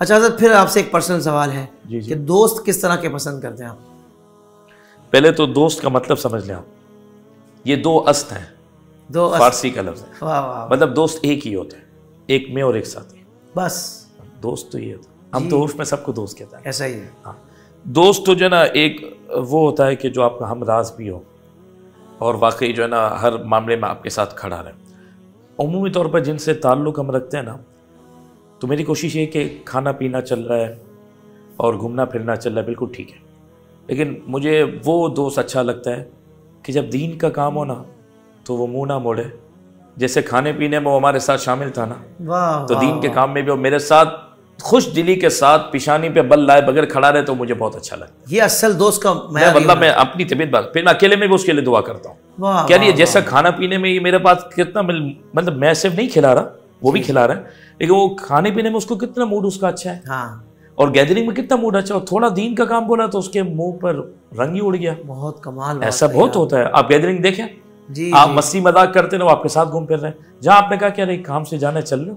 अच्छा सर फिर आपसे एक पर्सनल सवाल है जी, जी। कि दोस्त किस तरह के पसंद करते हैं आप? पहले तो दोस्त का मतलब समझ लें आप। ये दो अस्त हैं। दो अस- फारसी का लफ्ज है। वाह वाह वाह। मतलब दोस्त एक ही होते हैं। एक में और एक साथी बस। दोस्त तो ये होता है। हम तो उर्फ़ में सबको दोस्त कहते हैं। ऐसा ही है। हाँ। दोस्त तो जो है ना एक वो होता है कि जो आपका हम राज भी हो और वाकई जो है ना हर मामले में आपके साथ खड़ा रहे। उमूमी तौर पर जिनसे ताल्लुक़ हम रखते हैं ना तो मेरी कोशिश ये कि खाना पीना चल रहा है और घूमना फिरना चल रहा है बिल्कुल ठीक है। लेकिन मुझे वो दोस्त अच्छा लगता है कि जब दीन का काम हो ना तो वो मुँह ना मोड़े। जैसे खाने पीने में वो हमारे साथ शामिल था ना वाह तो दीन के काम में भी वो मेरे साथ खुश दिली के साथ पिशानी पे बल लाए बगैर खड़ा रहे तो मुझे बहुत अच्छा लगता है। ये असल दोस्त का मैं मतलब मैं अपनी तबीयत बात फिर मैं अकेले में भी उसके लिए दुआ करता हूँ। वाह कह रही है जैसा खाना पीने में ये मेरे पास कितना मतलब मैं सिर्फ़ नहीं खिला रहा वो भी खिला रहे हैं। लेकिन वो खाने पीने में उसको कितना मूड उसका अच्छा है। हाँ। और गैदरिंग में कितना मूड अच्छा और थोड़ा दीन का काम बोला तो उसके मुँह पर रंग ही उड़ गया। बहुत कमाल ऐसा बहुत होता है। आप गैदरिंग देखें। जी आप। मस्ती मज़ाक करते रहो आपके साथ घूम फिर रहे हैं। जहाँ आपने कहा कि अरे काम से जाने चल लो।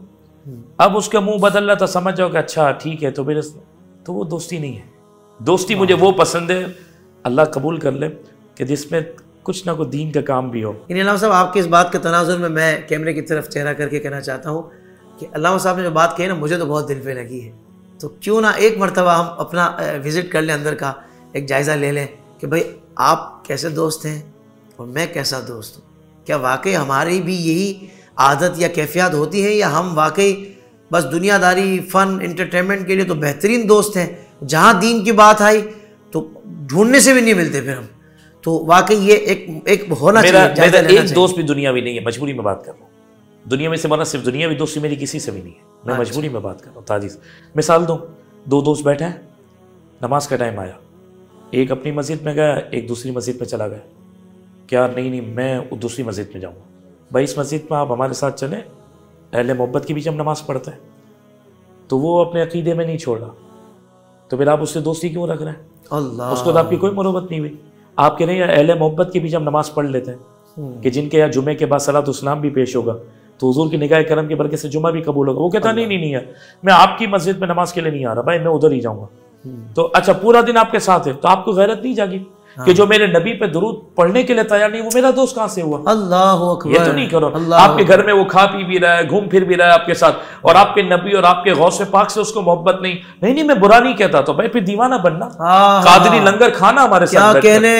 हम्म। अब उसका मुँह बदल रहा था समझ जाओ कि अच्छा ठीक है तो फिर तो वो दोस्ती नहीं है। दोस्ती मुझे वो पसंद है। अल्लाह कबूल कर ले कि जिसमें कुछ ना कुछ दीन का काम भी हो। इन अलावा साहब, आपके इस बात के तनाजुर में मैं कैमरे की तरफ़ चेहरा करके कहना चाहता हूँ कि अल्लाह साहब ने जो बात कही ना, मुझे तो बहुत दिल पे लगी है। तो क्यों ना एक मरतबा हम अपना विज़िट कर लें अंदर का, एक जायज़ा ले लें कि भाई, आप कैसे दोस्त हैं और मैं कैसा दोस्त हूँ? क्या वाकई हमारी भी यही आदत या कैफियत होती है या हम वाकई बस दुनियादारी फ़न इंटरटेनमेंट के लिए तो बेहतरीन दोस्त हैं? जहाँ दीन की बात आई तो ढूँढने से भी नहीं मिलते फिर हम। तो वाकई ये एक एक होना मेरा चाहिए मेरा एक चाहिए। दोस्त भी दुनियावी नहीं है मजबूरी में बात कर रहा हूँ। दुनिया में से माना सिर्फ़ दुनिया भी दोस्ती मेरी किसी से भी नहीं है। मैं अच्छा। मजबूरी में बात कर रहा हूँ ताजी से। मिसाल दूँ दो दोस्त बैठे हैं नमाज़ का टाइम आया। एक अपनी मस्जिद में गया एक दूसरी मस्जिद में चला गया। क्या नहीं नहीं मैं दूसरी मस्जिद में जाऊँगा। भाई इस मस्जिद में आप हमारे साथ चले अहले मोहब्बत के बीच हम नमाज़ पढ़ते हैं तो वो अपने अकीदे में नहीं छोड़ रहा। तो फिर आप उससे दोस्ती क्यों रख रहे हैं? अल्लाह। उसको तो आपकी कोई मुरबत नहीं हुई। आप कह रहे हैं अहले मोहब्बत के बीच हम नमाज़ पढ़ लेते हैं। कि जिनके यहाँ जुमे के बाद सलात इस्लाम भी पेश होगा। तो हजूर की निगाह करम के बरके से जुमा भी कबूल होगा। वो कहता नहीं नहीं नहीं यार मैं आपकी मस्जिद में नमाज़ के लिए नहीं आ रहा भाई मैं उधर ही जाऊँगा। तो अच्छा पूरा दिन आपके साथ है तो आपको गैरत नहीं जागी? कि जो मेरे नबी पे दुरूद पढ़ने के लिए तैयार नहीं वो मेरा दोस्त कहाँ से हुआ? अल्लाह अकबर ये तो नहीं करो। आपके घर में वो खा पी भी रहा है घूम फिर भी रहा है आपके साथ और आपके नबी और आपके गौस पाक से उसको मोहब्बत नहीं। नहीं नहीं मैं बुरा नहीं कहता तो भाई फिर दीवाना बनना। हाँ, कादरी लंगर खाना हमारे साथ। कहने,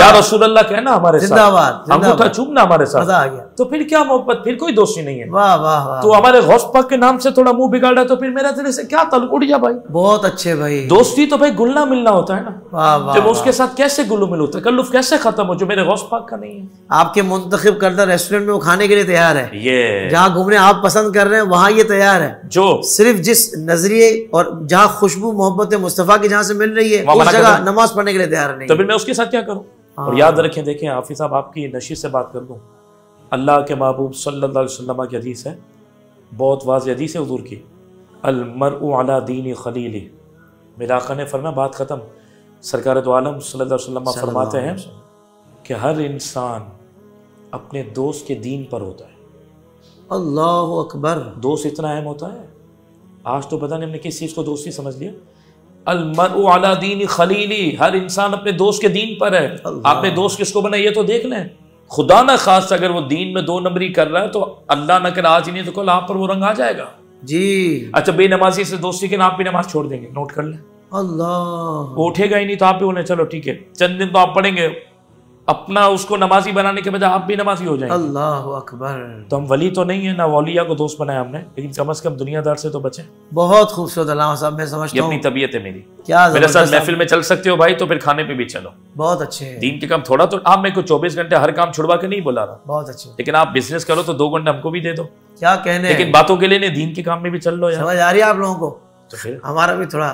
या रसूल अल्लाह कहना हमारे साथ। जिंदाबाद, अंगूठा चूमना हमारे साथ। मज़ा आ गया। तो फिर क्या मोहब्बत? फिर कोई दोस्ती नहीं है। वाह वाह तो हमारे गौस पाक के नाम से थोड़ा मुँह बिगाड़ा तो फिर मेरा तेरे से क्या ताल्लुक उड़ जा भाई? बहुत अच्छे भाई। दोस्ती तो भाई गुलना मिलना होता है ना। जब उसके साथ कैसे गुल्लू मिल होता है कैसे खत्म हो? जो मेरे गौस पाक का नहीं है। आपके मुंतखब करदा रेस्टोरेंट में वो खाने के लिए तैयार है। ये। जहाँ घूमने आप पसंद कर रहे हैं वहाँ ये तैयार है। जो? सिर्फ़ जिस नज़रिए और जहाँ खुशबू मोहब्बत मुस्तफ़ा की जहाँ से मिल रही है उस जगह नमाज़ पढ़ने के लिए तैयार नहीं तो फिर मैं उसके साथ क्या करूँ? और याद रखें देखें हाफिज साहब आपकी नशीद से बात कर दूँ अल्लाह के महबूब अलैहि वसल्लम की हदीस है। बहुत वाज हदीस है हजूर की। अलमरउ अला दीन खलीली। मेरा आका ने फरमाया बात ख़त्म। सरकार दो आलम वसल्लम फरमाते हैं कि हर इंसान अपने दोस्त के दीन पर होता है। अल्लाह अकबर। दोस्त इतना अहम होता है। आज तो पता नहीं हमने किस चीज़ को दोस्ती समझ लिया। अलमर अला दीन खलीली हर इंसान अपने दोस्त के दीन पर है। आपने दोस्त किसको बना ये तो देख लें। खुदा ना खास अगर वो दीन में दो नंबरी कर रहा है तो अल्लाह न कर आज ही नहीं तो कल आप पर वो रंग आ जाएगा। जी। अच्छा बेनमाजी से दोस्ती के नाम भी नमाज़ छोड़ देंगे। नोट कर लें। अल्लाह। उठेगा ही नहीं तो आप भी बोले चलो ठीक है चंद दिन तो आप पढ़ेंगे। अपना उसको नमाजी बनाने के बजाय आप भी नमाजी हो जाएँगे। अल्लाह अकबर। तो हम वली तो नहीं है ना वलिया को दोस्त बनाया हमने लेकिन कम से कम दुनियादार से तो बचे। बहुत खूबसूरत अल्लाह साहब मैं समझता अपनी तबीयत है मेरी। क्या मेरे साथ महफिल में चल सकते हो भाई तो फिर खाने पे भी चलो। बहुत अच्छे दिन के काम थोड़ा तो आप मेरे को चौबीस घंटे हर काम छुड़वा के नहीं बुला रहा। बहुत अच्छे लेकिन आप बिज़नेस करो तो दो घंटे हमको भी दे दो। क्या कहने लेकिन बातों के लिए नहीं दीन के काम में भी चल लो यार। समझ आ रही है आप लोगों को? तो फिर? हमारा भी थोड़ा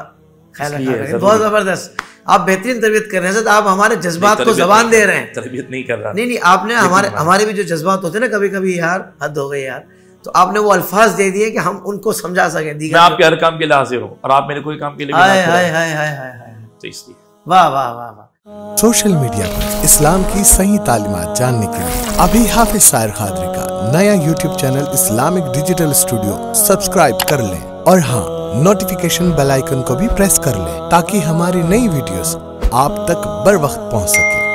ख्याल रखा बहुत ज़बरदस्त। आप बेहतरीन तरबियत कर रहे हैं। सर आप हमारे जज्बात को जबान दे रहे हैं। तरबियत नहीं कर रहा। नहीं नहीं आपने हमारे हमारे भी जो जज्बात होते हैं ना कभी कभी यार हद हो गई यार। तो आपने वो अल्फाज दे दिए कि हम उनको समझा सके मैं आपके हर काम के लिए हाजिर हूँ और आप मेरे कोई काम के लिए हाय हाय हाय हाय हाय हाय। तो इसलिए। वाह वाह वाह वाह। सोशल मीडिया पर इस्लाम की सही तालीमात जानने के लिए अभी हाफिज सायर खादरी का नया YouTube channel Islamic digital studio subscribe कर लें। और हाँ नोटिफिकेशन बेल आइकन को भी प्रेस कर लें ताकि हमारी नई वीडियोस आप तक बर वक्त पहुँच सके।